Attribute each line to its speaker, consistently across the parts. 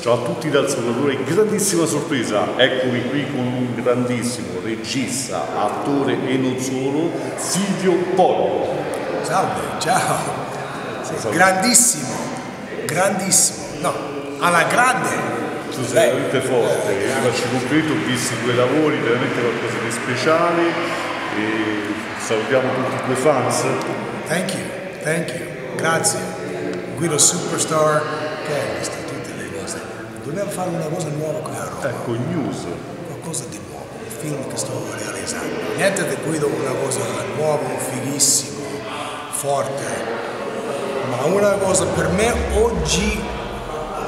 Speaker 1: Ciao a tutti dal Salvatore, grandissima sorpresa, eccomi qui con un grandissimo regista, attore e non solo, Silvio Pollio.
Speaker 2: Salve, ciao. Sì, grandissimo, grandissimo, no, alla grande.
Speaker 1: Tu sei veramente forte, io ti faccio complimenti, ho visto i tuoi lavori, veramente qualcosa di speciale e salutiamo tutti i tuoi fans.
Speaker 2: Thank you, thank you, grazie. Guido Superstar, che è questa? Dobbiamo fare una cosa nuova qui a Roma.
Speaker 1: Ecco, news.
Speaker 2: Qualcosa di nuovo, un film che sto realizzando. Niente di Guido una cosa nuova, fighissimo, forte. Ma una cosa per me oggi,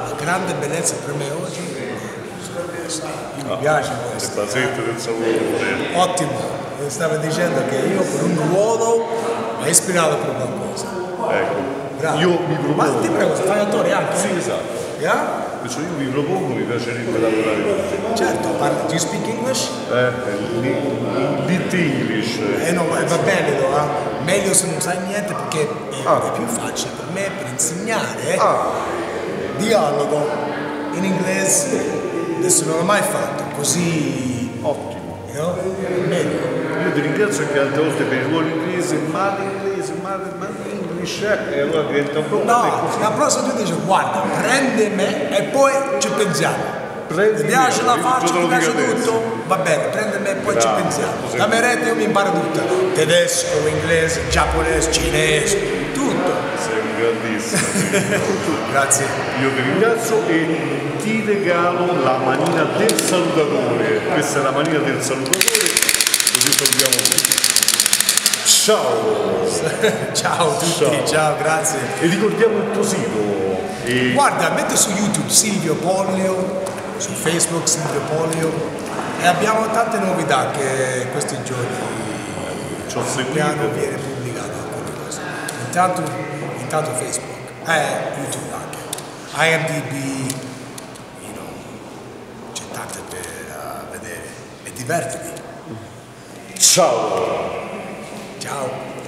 Speaker 2: la grande bellezza per me oggi, sono questi. Mi piace
Speaker 1: Le
Speaker 2: questo.
Speaker 1: basette del Salvatore.
Speaker 2: Ottimo, mi stava dicendo che io per un ruolo mi ispirato per qualcosa.
Speaker 1: Ecco,
Speaker 2: Bravo.
Speaker 1: io mi
Speaker 2: Ma ti
Speaker 1: propongo.
Speaker 2: prego, fai attore anche?
Speaker 1: Sì, esatto.
Speaker 2: Yeah?
Speaker 1: Perciò io mi propongo, mi piacerebbe lavorare con te.
Speaker 2: Certo, parli, do you speak English?
Speaker 1: Eh, lit English.
Speaker 2: Eh no, va bene, no, eh. meglio se non sai niente perché è,
Speaker 1: Ah.
Speaker 2: è più facile per me per insegnare
Speaker 1: Ah,
Speaker 2: dialogo in inglese. Adesso non l'ho mai fatto, così
Speaker 1: ottimo.
Speaker 2: è meglio.
Speaker 1: Ti ringrazio anche altre volte per il ruolo inglese, male inglese, male, male English, eh, e allora diventa un po'
Speaker 2: No, la prossima tu dici guarda, prende me e poi ci pensiamo.
Speaker 1: Prendi
Speaker 2: Ti piace la faccia, ti piace
Speaker 1: adesso.
Speaker 2: tutto? Va bene, prende me e poi ci
Speaker 1: Bravo,
Speaker 2: pensiamo.
Speaker 1: così.
Speaker 2: La meretta io mi imparo tutto. Tedesco, inglese, giapponese, cinese, tutto.
Speaker 1: Sei un grandissimo.
Speaker 2: Grazie.
Speaker 1: Io ti ringrazio e ti regalo la manina del salutatore. Questa è la manina del salutatore, salutiamo tutti. Ciao!
Speaker 2: Ciao a tutti,
Speaker 1: Ciao.
Speaker 2: ciao, grazie.
Speaker 1: E ricordiamo il tuo sito. E
Speaker 2: Guarda, metti su YouTube Silvio Pollio, su Facebook Silvio Pollio e abbiamo tante novità che questi giorni
Speaker 1: ci ho seguito.
Speaker 2: viene pubblicato alcune cose. Intanto, intanto Facebook, eh, YouTube anche, IMDb, you know, c'è tante per eh, vedere e divertiti.
Speaker 1: Ciao!
Speaker 2: Ciao.